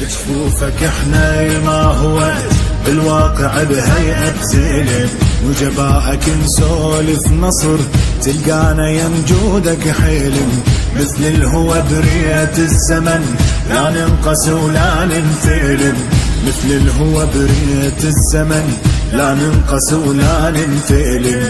جفوفك إحنا ما هو بالواقع بهيئة زلم وجبائك نسولف نصر تلقانا ينجودك حلم مثل الهوى برية الزمن لا ننقص ولا ننثلم مثل الهوى برية الزمن لا ننقص ولا ننثلم